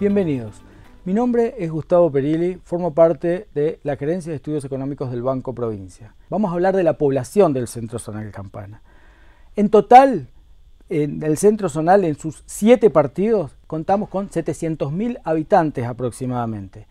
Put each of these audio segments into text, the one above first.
Bienvenidos. Mi nombre es Gustavo Perilli, formo parte de la Gerencia de Estudios Económicos del Banco Provincia. Vamos a hablar de la población del Centro Zonal Campana. En total, en el Centro Zonal, en sus siete partidos, contamos con 700.000 habitantes aproximadamente.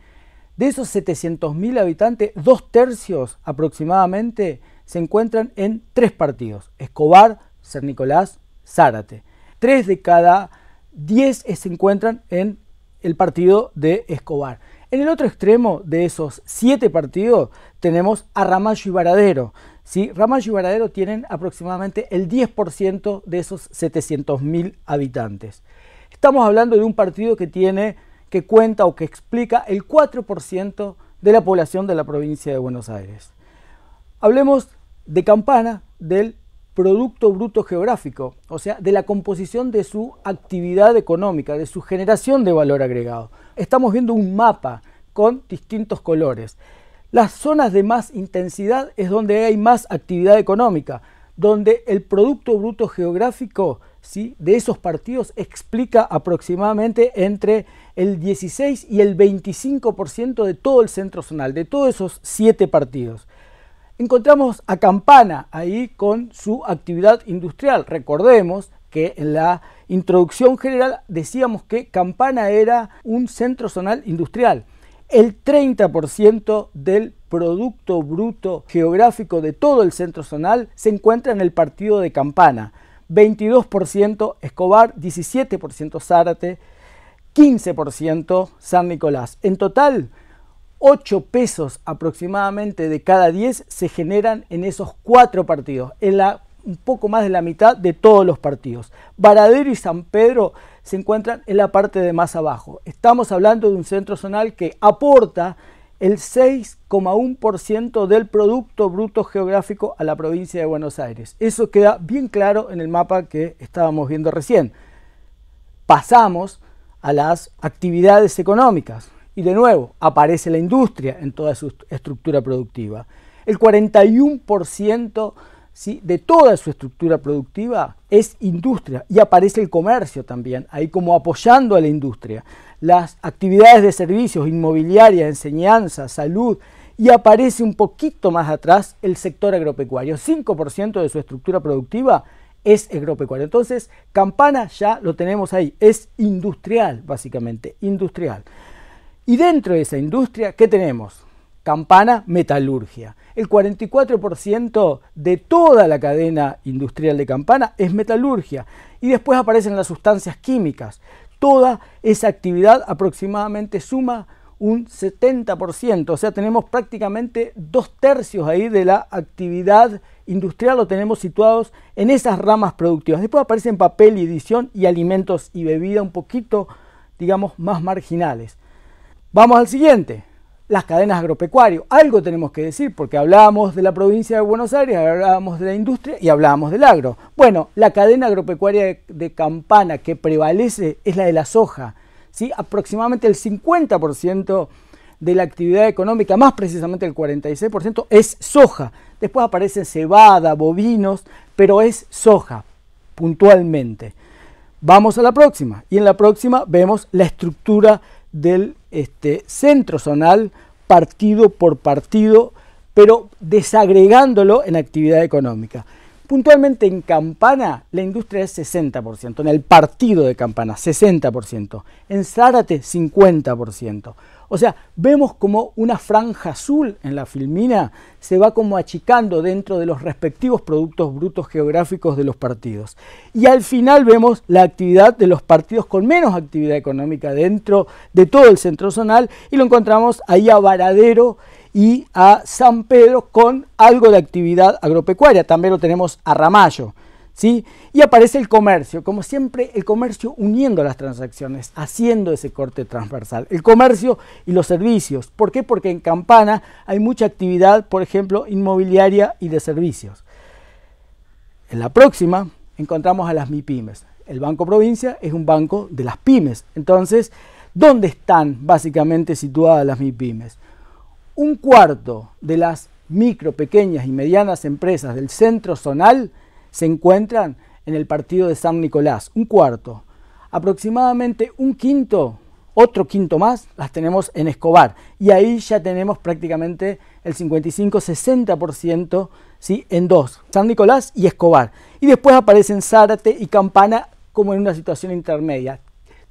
De esos 700.000 habitantes, dos tercios aproximadamente se encuentran en tres partidos, Escobar, San Nicolás, Zárate. Tres de cada diez se encuentran en el partido de Escobar. En el otro extremo de esos siete partidos tenemos a Ramallo y Varadero. ¿sí? Ramallo y Varadero tienen aproximadamente el 10% de esos 700.000 habitantes. Estamos hablando de un partido que tiene, que cuenta o que explica el 4% de la población de la provincia de Buenos Aires. Hablemos de Campana, del Producto Bruto Geográfico, o sea, de la composición de su actividad económica, de su generación de valor agregado. Estamos viendo un mapa con distintos colores. Las zonas de más intensidad es donde hay más actividad económica, donde el Producto Bruto Geográfico ¿sí? de esos partidos explica aproximadamente entre el 16 y el 25% de todo el centro zonal, de todos esos siete partidos encontramos a Campana ahí con su actividad industrial. Recordemos que en la introducción general decíamos que Campana era un centro zonal industrial. El 30% del Producto Bruto Geográfico de todo el centro zonal se encuentra en el partido de Campana. 22% Escobar, 17% Zárate, 15% San Nicolás. En total, 8 pesos aproximadamente de cada 10 se generan en esos cuatro partidos, en la, un poco más de la mitad de todos los partidos. Varadero y San Pedro se encuentran en la parte de más abajo. Estamos hablando de un centro zonal que aporta el 6,1% del Producto Bruto Geográfico a la provincia de Buenos Aires. Eso queda bien claro en el mapa que estábamos viendo recién. Pasamos a las actividades económicas. Y de nuevo, aparece la industria en toda su estructura productiva. El 41% ¿sí? de toda su estructura productiva es industria y aparece el comercio también, ahí como apoyando a la industria. Las actividades de servicios, inmobiliaria, enseñanza, salud, y aparece un poquito más atrás el sector agropecuario. 5% de su estructura productiva es agropecuario. Entonces, Campana ya lo tenemos ahí, es industrial, básicamente, industrial. Y dentro de esa industria, ¿qué tenemos? Campana, metalurgia. El 44% de toda la cadena industrial de Campana es metalurgia. Y después aparecen las sustancias químicas. Toda esa actividad aproximadamente suma un 70%, o sea, tenemos prácticamente dos tercios ahí de la actividad industrial, lo tenemos situados en esas ramas productivas. Después aparecen papel y edición y alimentos y bebida un poquito, digamos, más marginales. Vamos al siguiente, las cadenas agropecuarias. Algo tenemos que decir porque hablábamos de la provincia de Buenos Aires, hablábamos de la industria y hablábamos del agro. Bueno, la cadena agropecuaria de, Campana que prevalece es la de la soja. ¿sí? Aproximadamente el 50% de la actividad económica, más precisamente el 46%, es soja. Después aparecen cebada, bovinos, pero es soja, puntualmente. Vamos a la próxima. Y en la próxima vemos la estructura del este, centro zonal partido por partido, pero desagregándolo en actividad económica. Puntualmente en Campana la industria es 60%, en el partido de Campana 60%, en Zárate 50%. O sea, vemos como una franja azul en la filmina se va como achicando dentro de los respectivos productos brutos geográficos de los partidos. Y al final vemos la actividad de los partidos con menos actividad económica dentro de todo el centro zonal y lo encontramos ahí a Varadero y a San Pedro con algo de actividad agropecuaria. También lo tenemos a Ramallo. Y aparece el comercio, como siempre el comercio uniendo las transacciones, haciendo ese corte transversal. El comercio y los servicios. ¿Por qué? Porque en Campana hay mucha actividad, por ejemplo, inmobiliaria y de servicios. En la próxima encontramos a las MIPIMES. El Banco Provincia es un banco de las pymes. Entonces, ¿dónde están básicamente situadas las MIPIMES? Un cuarto de las micro, pequeñas y medianas empresas del centro zonal se encuentran en el partido de San Nicolás, un cuarto. Aproximadamente un quinto, otro quinto más las tenemos en Escobar. Y ahí ya tenemos prácticamente el 55-60% ¿sí? en dos, San Nicolás y Escobar. Y después aparecen Zárate y Campana como en una situación intermedia.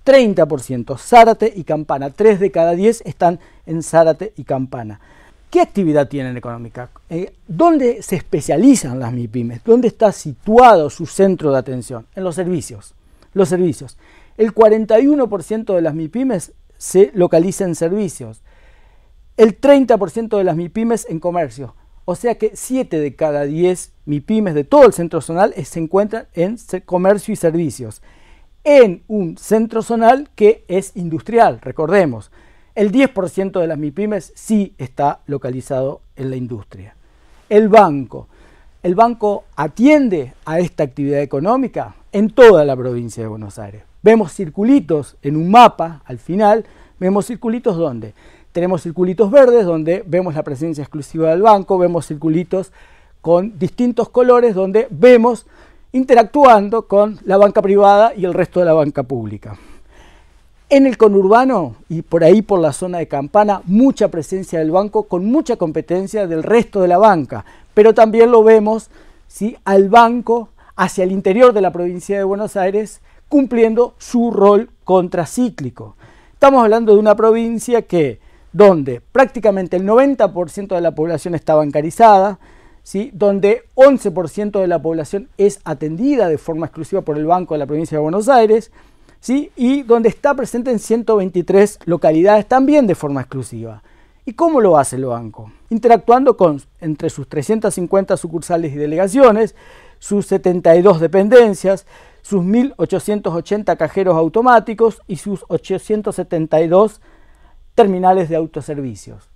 30%, Zárate y Campana. 3 de cada 10 están en Zárate y Campana. ¿Qué actividad tienen económica? Eh, ¿Dónde se especializan las MIPIMES? ¿Dónde está situado su centro de atención? En los servicios. Los servicios. El 41% de las MIPIMES se localiza en servicios. El 30% de las MIPIMES en comercio. O sea que 7 de cada 10 MIPIMES de todo el centro zonal se encuentran en comercio y servicios. En un centro zonal que es industrial, recordemos. El 10% de las MIPIMES sí está localizado en la industria. El banco. El banco atiende a esta actividad económica en toda la provincia de Buenos Aires. Vemos circulitos en un mapa, al final, vemos circulitos donde tenemos circulitos verdes donde vemos la presencia exclusiva del banco, vemos circulitos con distintos colores donde vemos interactuando con la banca privada y el resto de la banca pública. En el conurbano y por ahí por la zona de Campana, mucha presencia del banco con mucha competencia del resto de la banca, pero también lo vemos ¿sí? al banco hacia el interior de la provincia de Buenos Aires cumpliendo su rol contracíclico. Estamos hablando de una provincia que, donde prácticamente el 90% de la población está bancarizada, ¿sí? donde 11% de la población es atendida de forma exclusiva por el Banco de la provincia de Buenos Aires, ¿sí? y donde está presente en 123 localidades también de forma exclusiva. ¿Y cómo lo hace el banco? Interactuando con entre sus 350 sucursales y delegaciones, sus 72 dependencias, sus 1.880 cajeros automáticos y sus 872 terminales de autoservicios.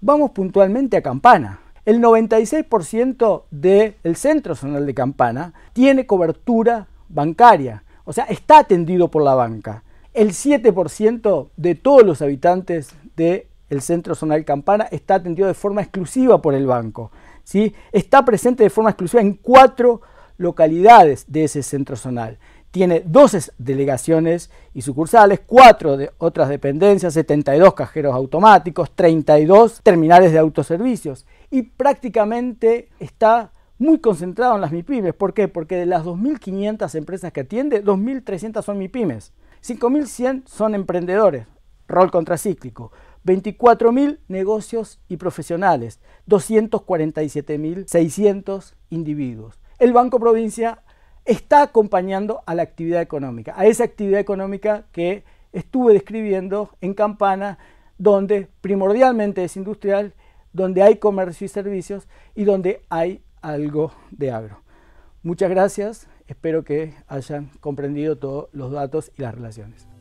Vamos puntualmente a Campana. El 96% del centro zonal de Campana tiene cobertura bancaria o sea, está atendido por la banca. El 7% de todos los habitantes del centro zonal Campana está atendido de forma exclusiva por el banco. ¿sí? Está presente de forma exclusiva en cuatro localidades de ese centro zonal. Tiene 12 delegaciones y sucursales, cuatro de otras dependencias, 72 cajeros automáticos, 32 terminales de autoservicios y prácticamente está muy concentrado en las MIPIMES. ¿Por qué? Porque de las 2.500 empresas que atiende, 2.300 son MIPIMES, 5.100 son emprendedores, rol contracíclico, 24.000 negocios y profesionales, 247.600 individuos. El Banco Provincia está acompañando a la actividad económica, a esa actividad económica que estuve describiendo en Campana, donde primordialmente es industrial, donde hay comercio y servicios y donde hay algo de agro. Muchas gracias, espero que hayan comprendido todos los datos y las relaciones.